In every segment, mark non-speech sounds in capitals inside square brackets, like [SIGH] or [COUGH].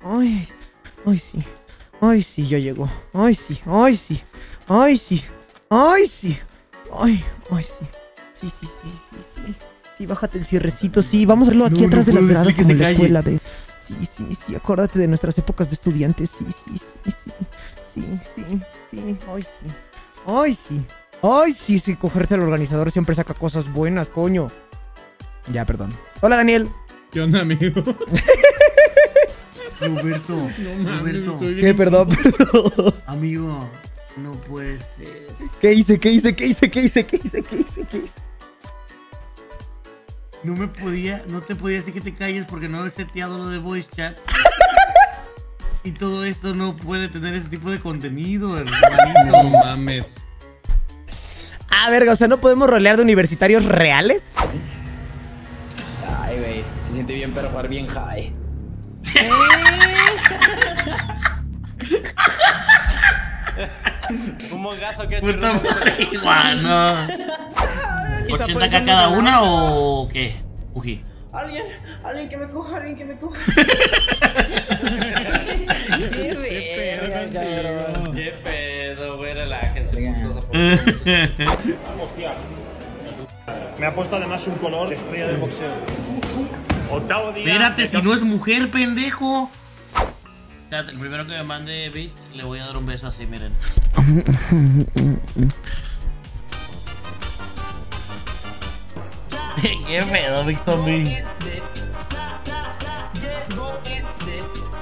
Ay, ay, sí. Ay, sí, ya llegó. Ay, sí, ay, sí. Ay, sí. Ay, sí. Ay, ay, sí. Sí, sí, sí, sí, sí. Sí, bájate el cierrecito, sí. Vamos a hacerlo aquí No, atrás no de las gradas como en la calle. escuela de... Sí, sí, sí. Acuérdate de nuestras épocas de estudiantes. Sí, sí, sí, sí. Sí, sí, sí. Ay, sí. Ay, sí. Ay, sí, sí. Cogerte al organizador siempre saca cosas buenas, coño. Ya, perdón. Hola, Daniel. ¿Qué onda, amigo? [LAUGHS] Roberto, Roberto, [LAUGHS] estoy ¿Qué? Perdón, perdón. amigo, no puede ser. ¿Qué hice? ¿Qué hice? ¿Qué hice? ¿Qué hice? ¿Qué hice? ¿Qué hice? ¿Qué hice? No me podía, no te podía decir que te calles porque no he seteado lo de voice chat. [LAUGHS] Y todo esto no puede tener ese tipo de contenido, No hermanito. mames. Ah, verga, o sea, ¿no podemos rolear de universitarios reales? Ay, güey. Se siente bien para jugar bien high. [LAUGHS] Un mongazo que Puta marihuana. [LAUGHS] ¿80k cada una o qué? Uji. Alguien, alguien que me coja, alguien que me coja. [LAUGHS] Qué verga, cabrón. Qué pedo, güey, relájense. Me ha puesto además un color de estrella del boxeo. Octavo día. Espérate, si no es mujer, pendejo. El primero que me mande beats, le voy a dar un beso así, miren. [LAUGHS] ¿Qué pedo, Big Zombie?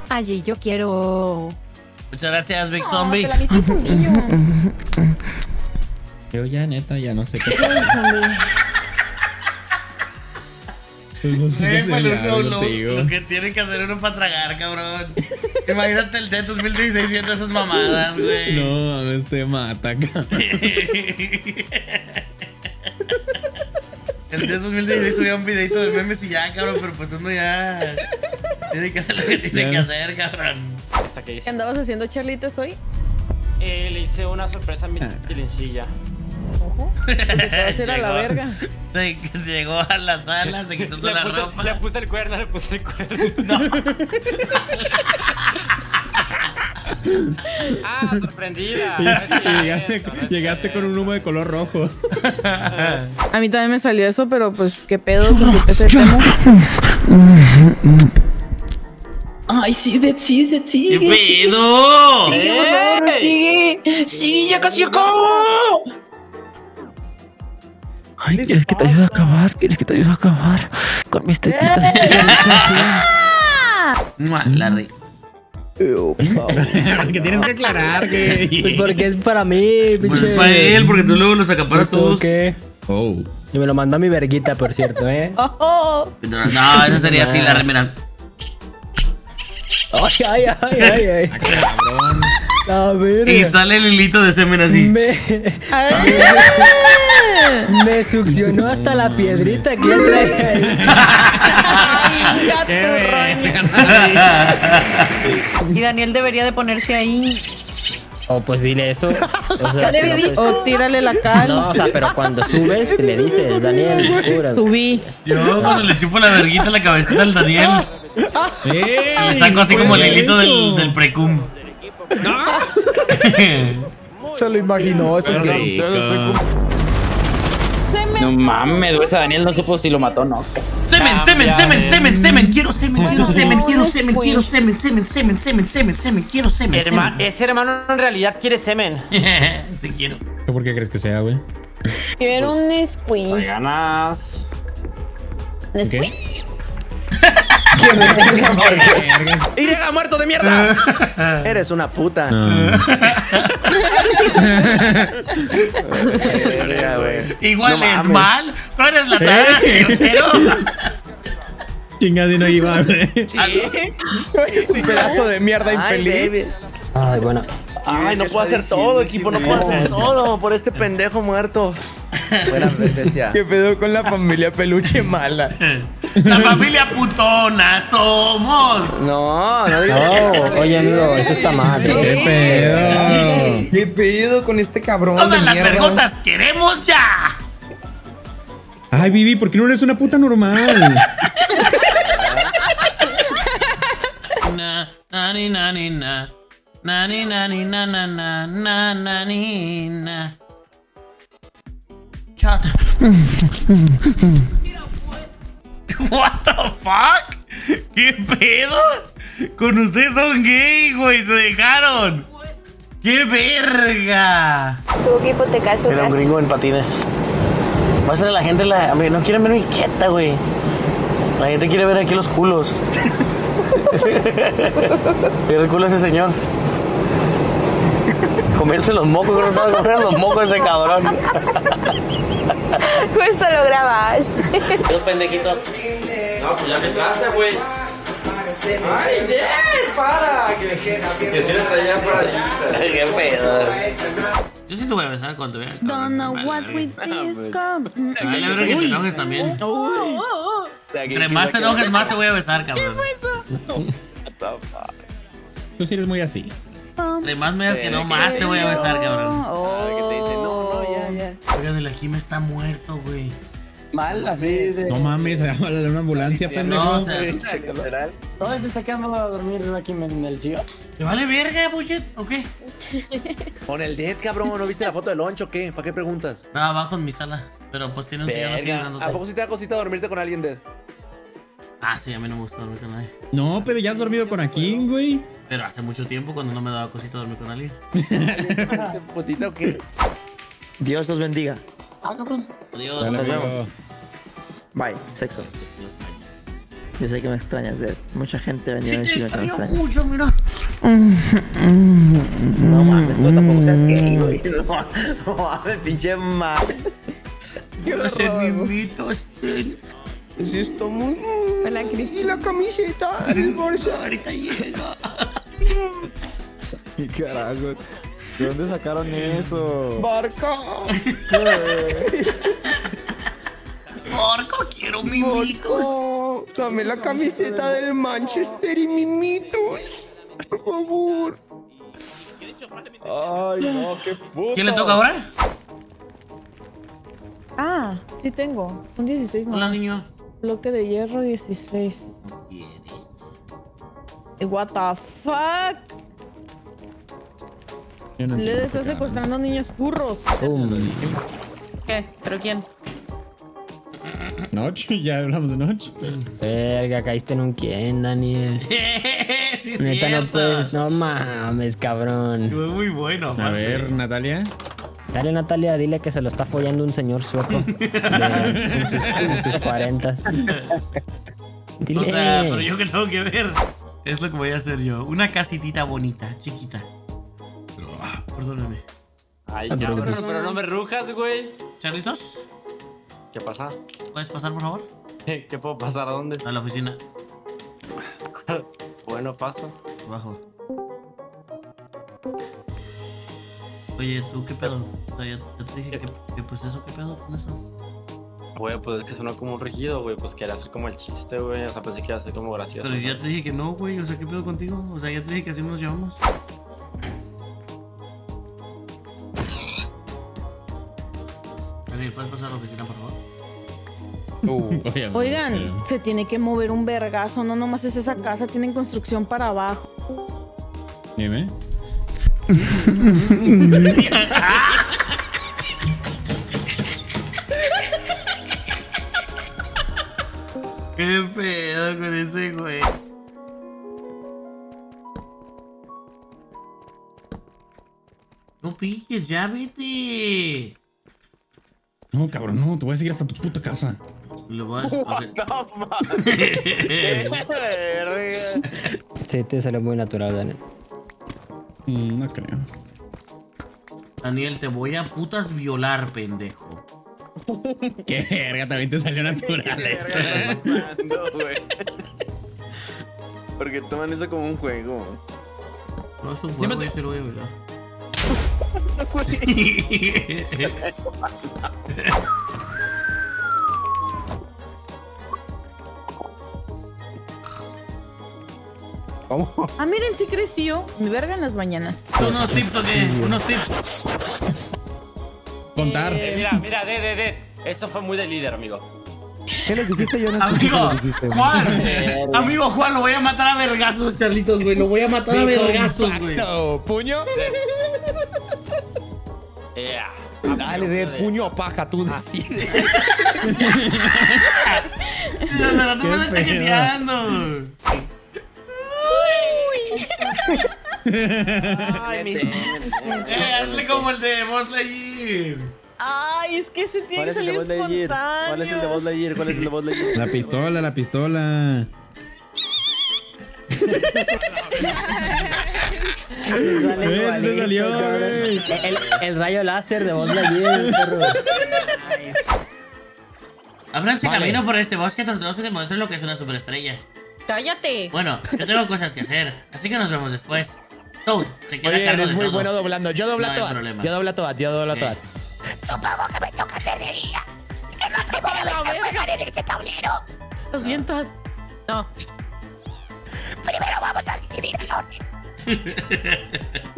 Ay, yo quiero. Muchas gracias, Big Zombie. Yo ya, neta, ya no sé qué. No sé Güey, lo, que tiene que hacer uno para tragar, cabrón. Imagínate el de 2016 viendo esas mamadas, güey. No, mames, te mata, cabrón. El de 2016 subía un videito de memes y ya, cabrón, pero pues uno ya tiene que hacer lo que tiene Ya. que hacer, cabrón. ¿Qué andabas haciendo charlitas hoy? Eh, le hice una sorpresa a mi tilincilla. Ojo. Te vas a la verga. Se, llegó a la sala, se quitó toda la puse, ropa. le puse el cuerno, le puse el cuerno. ah, sorprendida. Y- No y cierto, llegaste, no llegaste con un humo de color rojo. A mí también me salió eso, pero pues qué pedo con ese tema. Ay, sí, de sí, de sí. ¿Qué pedo? Sigue, por favor, sigue. Sigue, ya casi acabo. Ay, ¿quieres que te ayude a acabar? ¿Quieres que te ayude a acabar? Con mis tetitas. Mua, La re- [LAUGHS] que tienes que aclarar que. [LAUGHS] Pues porque es para mí, Pues pinche. es para él, porque tú luego los acaparas ¿Tú todos. qué? Oh. Y me lo mandó a mi verguita, por cierto, ¿eh? [LAUGHS] Oh, No, no, eso sería así, la remera. Ay, ay, ay, ay, ay. Ah, cabrón. La verga. Y sale el hilito de semen así. Me, [LAUGHS] succionó hasta la piedrita que ya traía ahí. Ay, gato. Y Daniel debería de ponerse ahí. Oh, pues dile eso. O [LAUGHS] sea, no, pues-. O tírale la cal. No, o sea, pero cuando subes, le dices, Daniel. Subí. Yo cuando le chupo la verguita a la cabecita al Daniel, ¡Ey! le saco así como el ¿puedes hilito del, del precum. [LAUGHS] Se lo imaginó, eso es Rico. No mames, güey, ese Daniel no supo si lo mató o no. Semen, semen, semen, semen, semen, quiero semen, quiero semen, quiero No, semen, pues. quiero semen, semen, semen, semen, semen, semen, quiero semen, ese hermano en realidad quiere semen. [LAUGHS] Sí quiero. ¿Por qué crees que sea, güey? Quiero un Hay squid. ganas. ¿Un [LAUGHS] ¡Irega, muerto de mierda! Eres una puta. No. Igual No es mames. mal, tú eres la tara, pero... Chingas y no iba. Es un pedazo de mierda infeliz. Ay, bueno. Ay, no puedo hacer todo, equipo, no puedo hacer todo por este pendejo muerto. Buena bestia. ¿Qué pedo con la familia peluche mala? [LAUGHS] La familia putona somos. No, no digas. No, oye, amigo, eso está mal. ¿Qué pedo? ¿Qué pedo con este cabrón de Todas las mierda? vergotas queremos ya. Ay, Vivi, ¿por qué no eres una puta normal? Na ni na ni na. Na ni na na na na na na ni na. Chat. [LAUGHS] What the fuck? ¿Qué pedo? Con ustedes son gay, güey, se dejaron. ¡Qué verga! Tuvo que hipotecar su Era un gringo en patines. Muéstrale a la gente la. a mí, No quieren ver mi quieta, güey. La gente quiere ver aquí los culos. [LAUGHS] Mira el culo de ese señor. Comerse los mocos, no estaba comiendo los mocos de ese cabrón. [LAUGHS] Justo lo grabaste. Tú, pendejito. No, pues ya me entraste, güey. Ay, bien, para. Que, que si traía para [LAUGHS] Qué pedo. Yo sí te voy a besar cuando vea. Don't know what we discovered. Vale, verga que te enojes también. Entre más te enojes, más te voy a besar, cabrón. Tú sí eres muy así. Entre más me digas que no, más te voy a besar, cabrón. Oh. Oigan, el aquí me está muerto, güey. Mal, así de... No mames, llámale a una ambulancia, No, pendejo. o sea, [LAUGHS] ¿Dónde se está quedando a dormir aquí en el sillón? ¿te vale verga, Buchet? ¿O qué? [LAUGHS] Con el dead, cabrón. ¿No viste la foto del loncho o qué? ¿Para qué preguntas? No, abajo en mi sala. Pero pues tiene un sillón así. ¿A poco sí te da cosita dormirte con alguien dead? Ah, sí, a mí no me gusta dormir con nadie. No, pero ya has dormido con Akin, güey. Pero hace mucho tiempo cuando no me daba cosita dormir con alguien. [LAUGHS] ¿Putita o qué? Dios los bendiga. Ah, cabrón. Adiós. Nos vemos. Bye, sexo. Yo sé que me extrañas, Dad. Mucha gente venía a Sí, te decirme que me mucho, mira. No mames, pero tampoco seas gay, güey. [LAUGHS] No, no mames, pinche mal. Quiero ser mimito, este. Sí, está muy. Hola, Cris. Y la camiseta del Barça. Ahorita llega. [LAUGHS] ¿Qué carajo? ¿De dónde sacaron eso? ¡Barca! [LAUGHS] Porco, quiero mimitos. Oh, dame la camiseta del Manchester y mimitos. Por favor. Ay, no, qué puto. ¿Quién le toca ahora? Ah, sí tengo. Son 16 Hola, nomás. niño. Bloque de hierro 16. Eh, What the fuck? No Le está secuestrando niños curros. ¿Qué? ¿Pero quién? Noch, [LAUGHS] ya hablamos de Noch. Verga, caíste en un quién, Daniel. [LAUGHS] sí, Neta, no cierto. puedes. No mames, cabrón. Fue muy bueno. A ver, Natalia. Dale, Natalia, dile que se lo está follando un señor sueco. De, en, sus, en sus 40. Dile. O sea, pero yo que tengo que ver. Es lo que voy a hacer yo. Una casitita bonita, chiquita. Perdóname. Ay, cabrón, preocupes. pero no me rujas, güey. Charlitos, ¿Qué pasa? ¿puedes pasar, por favor? [LAUGHS] ¿Qué puedo pasar? ¿A dónde? A la oficina. Bueno, paso. Abajo. Oye, ¿tú qué pedo? O sea, ya, ya te dije que, que, pues eso, ¿qué pedo con eso? Güey, pues es que sonó como un rígido, güey. Pues quería hacer como el chiste, güey. O sea, pensé que iba a ser como gracioso. Pero ya te dije que no, güey. O sea, ¿qué pedo contigo? O sea, ya te dije que así nos llevamos. Daniel, ¿puedes pasar a la oficina, por favor? [LAUGHS] Obviamente. Oigan, se tiene que mover un vergazo. No nomás es esa casa, tienen construcción para abajo. Dime. [LAUGHS] ¿Qué pedo con ese güey? No piques, ya vete. No, cabrón, no, te voy a seguir hasta tu puta casa. Lo voy [LAUGHS] a ok. [LAUGHS] Sí, te salió muy natural, Daniel. Mm, no creo. Daniel, te voy a putas violar, pendejo. [LAUGHS] Qué verga, también te salió natural eso. Porque toman eso como un juego. No es un juego, yo se lo voy a violar. [LAUGHS] [LAUGHS] Ah, miren, sí creció. Mi verga en las mañanas. ¿Unos tips o qué? ¿Unos tips? Contar. Eh, mira, mira, de, de, de. Esto fue muy de líder, amigo. ¿Qué les dijiste? Yo no Amigo, dijiste. Juan, amigo Juan, lo voy a matar a vergazos, Charlitos, güey. Lo voy a matar a vergazos, güey. ¿Puño? [LAUGHS] Dale, de puño o paja, tú decides. [LAUGHS] Pero tú me estás chaqueteando. Ay, mi... Eh, hazle como el de Buzz Lightyear. Ay, es que ese tiene ¿Cuál que es el de salir Lightyear? ¿Cuál es el de Buzz espontáneo. Lightyear? ¿Cuál es el de Buzz Lightyear? La pistola, la pistola. Sale ¿Ves? Te salió, el, el rayo láser de Buzz Lightyear, [LAUGHS] perro. Ábranse Vale. camino por este bosque tortuoso y demuestren lo que es una superestrella. Cállate. Bueno, yo tengo cosas que hacer, así que nos vemos después. Toad, se queda a Oye, cargo eres de muy todo. bueno doblando. Yo doblo No hay problema. Yo doblo a todas, yo doblo a Sí. todas. Supongo que me toca hacer de día. Es [LAUGHS] la primera vez que juegan en este tablero. Lo siento. No. Primero vamos a decidir el orden. [LAUGHS]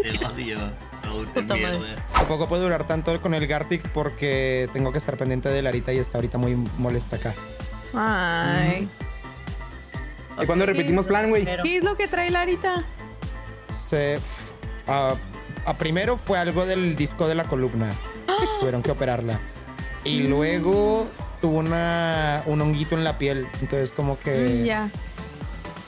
Te odio. Toad, qué Puta madre. mierda. Tampoco puedo durar tanto con el Gartic porque tengo que estar pendiente de Larita y está ahorita muy molesta acá. Ay. ¿Y cuándo repetimos plan, güey? ¿Qué es lo que trae Larita? Se. ah, ah, primero fue algo del disco de la columna. que Tuvieron que operarla. Y luego tuvo una, un honguito en la piel. Entonces, como que Mm, ya.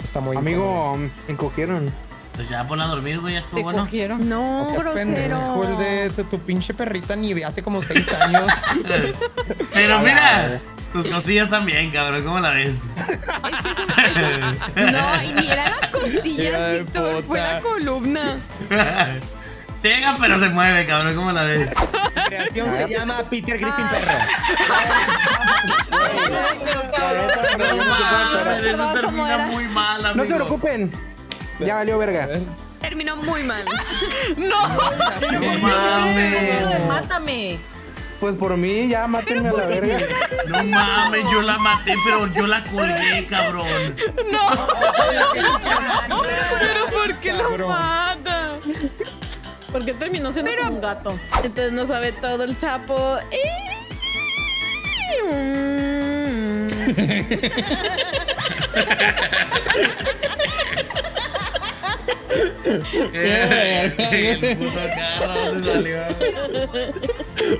está muy. Amigo, me encogieron. Pues ya ponla a dormir, güey, ya estuvo Te bueno. cogieron. No, O sea, grosero. pendejo el de, de tu pinche perrita ni hace como seis años. [LAUGHS] Pero mira, tus costillas también, cabrón, ¿cómo la ves? No, y ni eran las costillas, Víctor. Fue la columna. Ciega, pero se mueve, cabrón, ¿cómo la ves? creación se llama Peter Griffin Perro. No mames, eso ¿Cómo termina muy mal, amigo. No se preocupen. Ya valió verga. Terminó muy mal. ¡No! No mames. ¡Mátame! Pues por mí, ya mátenme a la verga. No mames, yo la maté, pero yo la colgué, cabrón. ¡No! ¿Pero por qué lo mata? ¿Por qué terminó siendo un gato? Entonces no sabe todo el sapo. [LAUGHS] El puto carro, ¿dónde salió?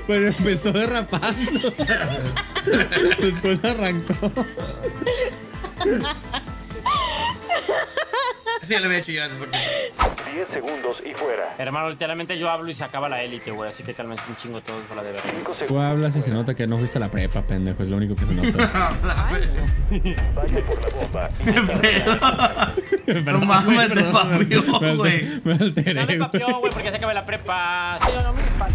Pero empezó derrapando. [LAUGHS] Después arrancó. Sí, ya lo había hecho yo antes, por cierto. 10 segundos y fuera. Hermano, literalmente yo hablo y se acaba la élite, güey. Así que cálmense un chingo todos por la de verdad. Tú hablas y se nota que no fuiste a la prepa, pendejo. Es lo único que se nota. [LAUGHS] [LAUGHS] No mames, te papió, güey. alter- Me papión, güey, porque se acaba la prepa. Sí, no, me vale.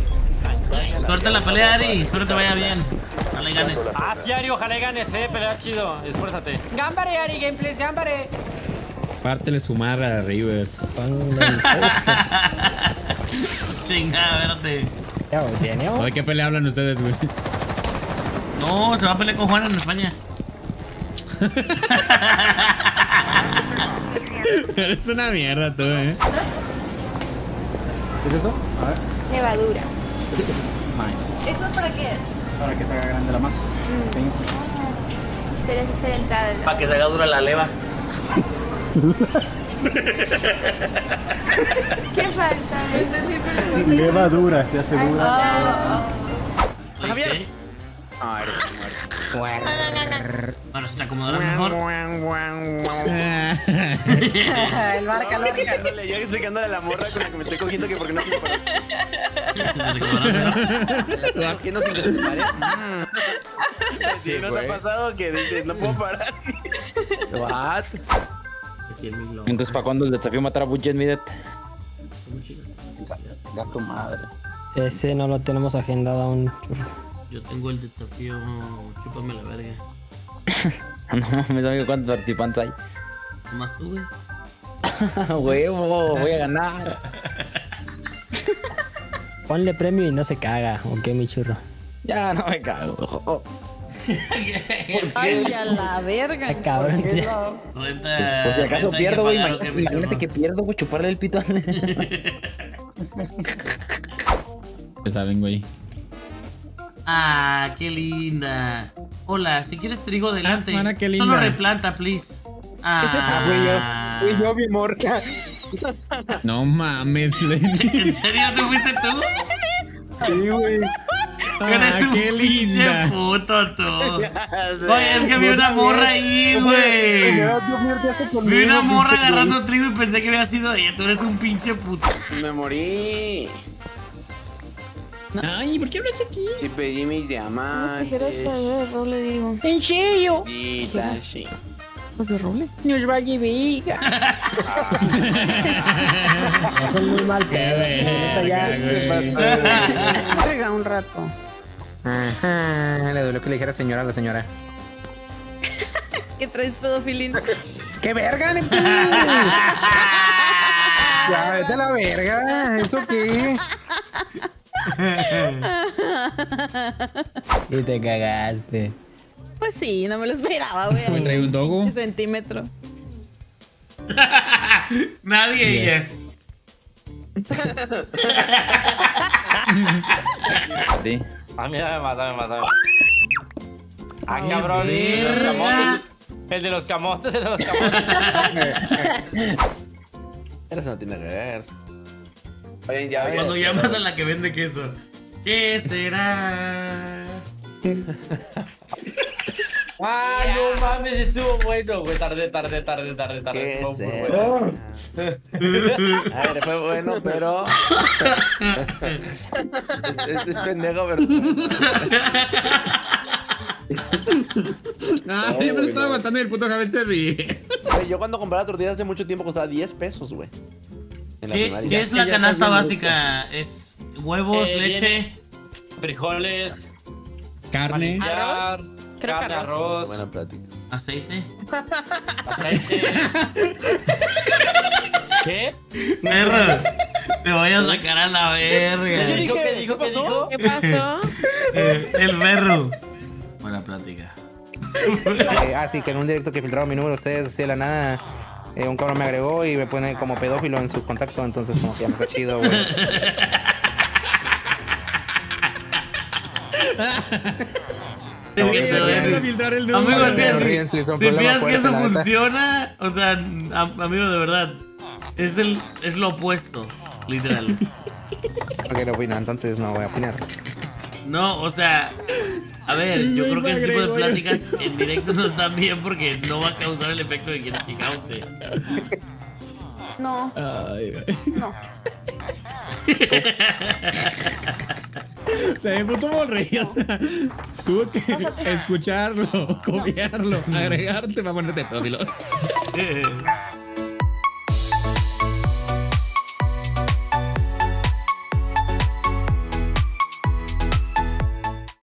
Corta la pelea, Ari. Espero te vaya bien. Dale ganes. Ah, sí, Ari, ojalá y ganes, eh. Pelea chido. Esfuérzate. Gambare, Ari Gameplays, Gambare. Pártele su marra a Rivers. [LAUGHS] Chingada, verte. ¿De qué pelea hablan ustedes, güey? No, se va a pelear con Juan en España. [LAUGHS] Eres una mierda tú, eh. ¿Qué es eso? A ver. Levadura. [LAUGHS] ¿Eso para qué es? Para que se haga grande la masa. Sí. Pero es diferenciada. Para que se haga dura la leva. [LAUGHS] ¿Qué falta? Pero- Levadura, se asegura. Ah, Javier. Ah, eres un muerto. Bueno, se te acomodará mejor. [LAUGHS] El barca, el barca. [LAUGHS] Yo explicándole a la morra con la que me estoy cogiendo que porque no parar. La estoy cogiendo sin que se pare. [LAUGHS] Sí, ¿no te ha pasado que dices, no puedo parar? What? Entonces, ¿para cuándo el desafío matar a Budget Midet? Gato madre. Ese no lo tenemos agendado aún, churro. Yo tengo el desafío. Chúpame la verga. [LAUGHS] No mames, amigo, ¿cuántos participantes hay? Nomás tú, güey. [LAUGHS] Huevo, voy a ganar. [LAUGHS] Ponle premio y no se caga, ¿ok, mi churro? Ya, no me cago. Ay, a la verga. Ay, cabrón, ¿Por qué ya. no? Renta. Pues, pues si acaso pierdo, güey. ¿o qué, Imagínate que pierdo, güey, chuparle el pito. Ya saben, güey. Ah, qué linda. Hola, si quieres trigo, adelante. mana, qué Solo replanta, please. Ah, fui yo. Ah. Fui yo, mi morca. No mames, [LAUGHS] Lenny. ¿En serio se fuiste tú? Sí, güey. Eres Ah, un qué pinche linda. puto tú. [LAUGHS] Oye, es que vi una morra ahí, güey. Vi una morra agarrando trigo y pensé que había sido ella. Tú eres un pinche puto. Me morí. Ay, ¿por qué hablas aquí? Y pedí mis diamantes. tijeras para ver, roble, digo. ¿En serio? Sí, sí. Pues de roble. Nos va a llevar. [LAUGHS] Hacen muy mal. Juega un rato. Ajá, le dolió que le dijera señora a la señora. [LAUGHS] ¿Qué traes pedofilín? ¡Qué verga! [LAUGHS] Ya, vete a la verga. ¿Eso qué? [LAUGHS] Y te cagaste. Pues sí, no me lo esperaba, güey. Me trae un dogo. Un centímetro. [LAUGHS] Nadie ella. Sí. Ah, mira, me mata, me mata. Ah, Ay, cabrón. El de los camotes, el de los camotes. [LAUGHS] Eso no tiene que ver. Oye, ya Cuando llamas a la que vende queso. ¿Qué será? Ah, no mames, estuvo bueno, güey. Tarde, tarde, tarde, tarde, tarde. ¿Qué Estuvo muy será? bueno. [LAUGHS] A ver, fue bueno, pero. es, es, es pendejo, pero. Ah, yo me lo estaba aguantando y el puto Javier se ríe. Yo cuando compraba tortillas hace mucho tiempo costaba 10 pesos, güey. En la ¿Qué, primaria. qué es la canasta básica? ¿Es huevos, Eh, leche? Frijoles. Carne. Creo que Carne, arroz. arroz. Buena plática. ¿Aceite? Aceite. [LAUGHS] ¿Qué? Perro, te voy a sacar a la ¿Qué verga. dijo? ¿Qué dijo? ¿Qué dijo? ¿Qué pasó? Eh, el perro. Buena plática. Eh, ah, sí, que en un directo que filtraron mi número, ustedes así de la nada. Eh, un cabrón me agregó y me pone como pedófilo en su contacto, entonces como que ya me está chido, güey. [LAUGHS] Te doy- filtrar el Amigo, número. es que si, ríen, si problemas piensas que eso funciona, o sea, am- amigo, de verdad, es, el, es lo opuesto, literal. [LAUGHS] Ok, no opino, entonces no voy a opinar. No, o sea, a ver, yo creo que ese tipo de pláticas en directo no están bien porque no va a causar el efecto de quieres que cause. No. Ay. No. Se me puto morrillo. Tuvo que escucharlo, copiarlo, agregarte para ponerte pedófilo. [LAUGHS]